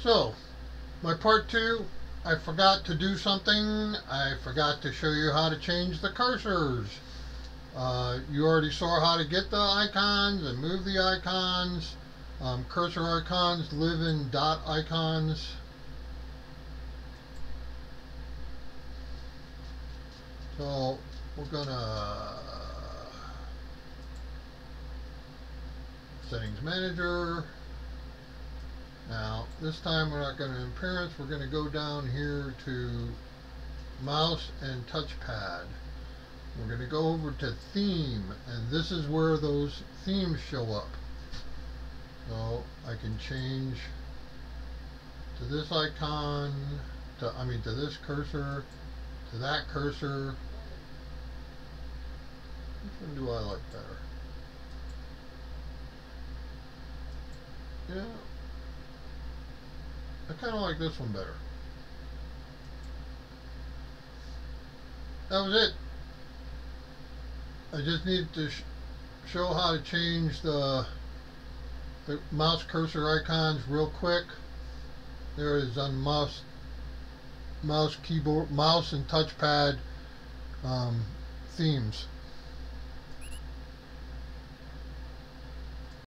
So, my part two, I forgot to do something. I forgot to show you how to change the cursors. Uh, you already saw how to get the icons and move the icons. Um, cursor icons live in dot icons. So we're gonna settings manager. This time we're not going to appearance. We're going to go down here to mouse and touchpad. We're going to go over to theme and this is where those themes show up. So I can change to this icon, to I mean to this cursor, to that cursor. Which one do I like better? Yeah. I kind of like this one better. That was it. I just need to sh show how to change the, the mouse cursor icons real quick. There is on mouse, mouse keyboard, mouse and touchpad um, themes.